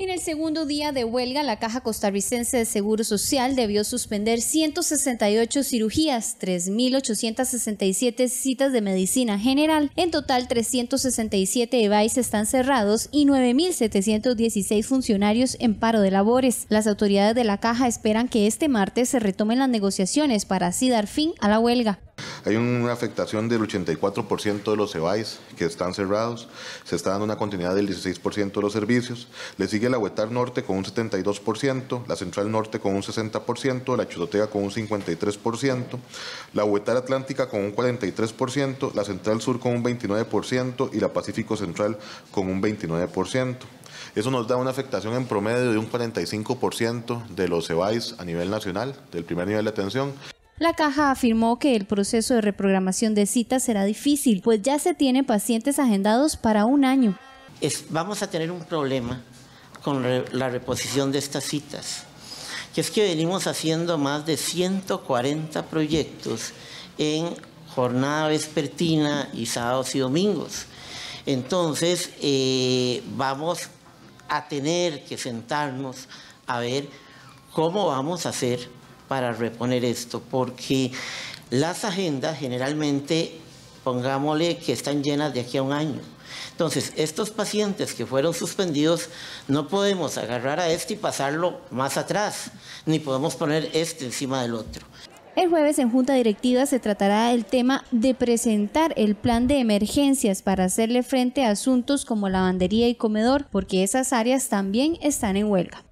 En el segundo día de huelga, la Caja Costarricense de Seguro Social debió suspender 168 cirugías, 3.867 citas de medicina general. En total, 367 EVAIS están cerrados y 9.716 funcionarios en paro de labores. Las autoridades de la Caja esperan que este martes se retomen las negociaciones para así dar fin a la huelga. Hay una afectación del 84% de los EBAIS que están cerrados, se está dando una continuidad del 16% de los servicios, le sigue la Huetar Norte con un 72%, la Central Norte con un 60%, la Chutotega con un 53%, la Huetar Atlántica con un 43%, la Central Sur con un 29% y la Pacífico Central con un 29%. Eso nos da una afectación en promedio de un 45% de los EBAIS a nivel nacional, del primer nivel de atención. La caja afirmó que el proceso de reprogramación de citas será difícil, pues ya se tienen pacientes agendados para un año. vamos a tener un problema con la reposición de estas citas, que es que venimos haciendo más de 140 proyectos en jornada vespertina y sábados y domingos. Entonces, eh, vamos a tener que sentarnos a ver cómo vamos a hacer para reponer esto, porque las agendas generalmente, pongámosle que están llenas de aquí a un año. Entonces, estos pacientes que fueron suspendidos, no podemos agarrar a este y pasarlo más atrás, ni podemos poner este encima del otro. El jueves en Junta Directiva se tratará el tema de presentar el plan de emergencias para hacerle frente a asuntos como lavandería y comedor, porque esas áreas también están en huelga.